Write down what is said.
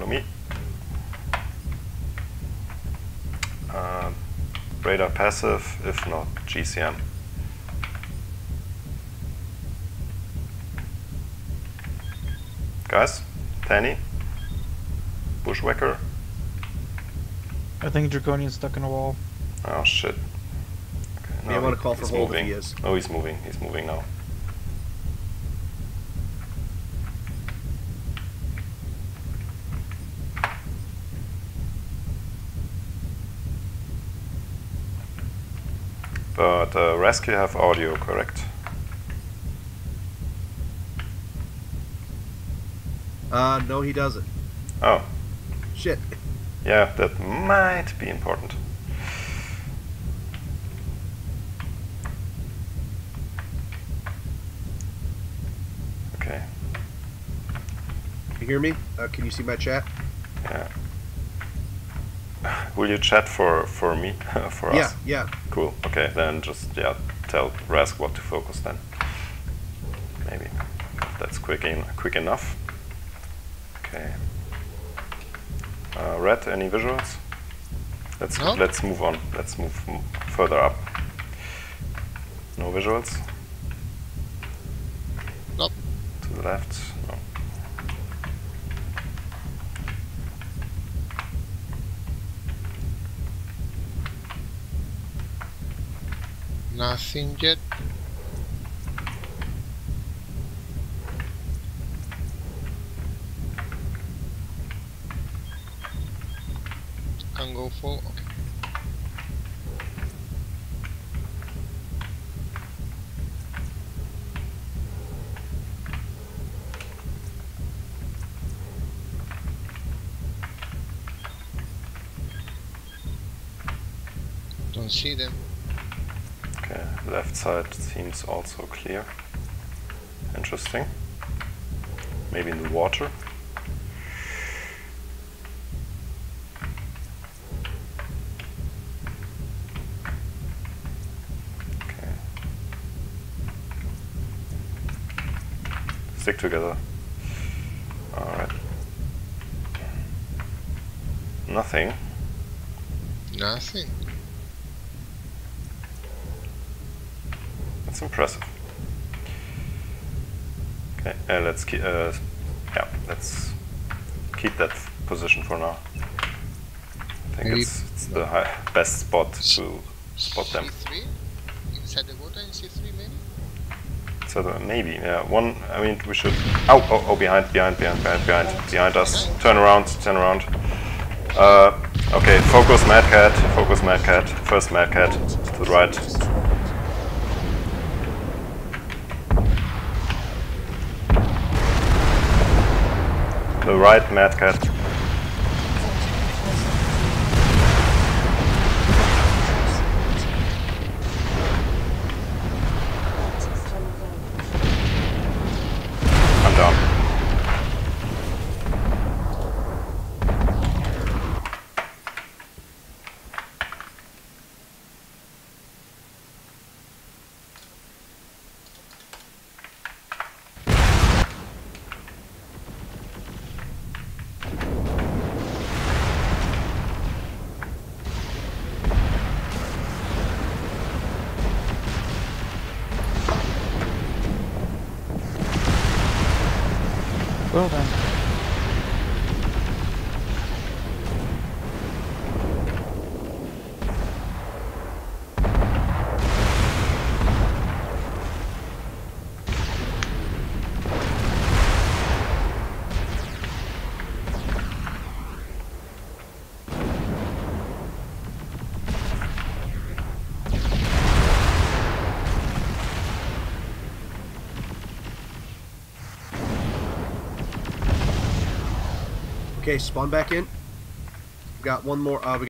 Follow me. Uh, radar passive, if not GCM. Guys, Tanny, Bushwhacker. I think Draconian's stuck in a wall. Oh shit. Okay, May I wanna call for he's hold if moving. he is. Oh, he's moving. He's moving now. But uh, rescue have audio, correct? Uh, no, he doesn't. Oh, Shit. yeah, that might be important. Okay, You hear me? Uh, can you see my chat? yeah. Will you chat for for me for Yeah, us? yeah. Yeah. Cool. Okay, then just yeah, tell Rask what to focus then. Maybe if that's quick in, quick enough. Okay. Uh, Red, any visuals? Let's No. let's move on. Let's move m- further up. No visuals Nope. to the left. No. Nothing yet. Can go for Okay. Don't see them. Left side seems also clear. Interesting. Maybe in the water. Okay. Stick together. Alright. Nothing. Nothing. That's impressive. Okay, uh, let's keep. Uh, yeah, let's keep that position for now. I think Maybe- it's, it's the high, best spot to spot them. C3? Inside the water in C3 maybe? So the, maybe, yeah. One. I mean, we should. Oh, oh, oh! Behind, behind, behind, behind, behind, behind us. Turn around, turn around. Uh, okay, focus Mad Cat. Focus Mad Cat. First Mad Cat to the right. Right Mad Well then. Okay, spawn back in. We got one more. Uh, we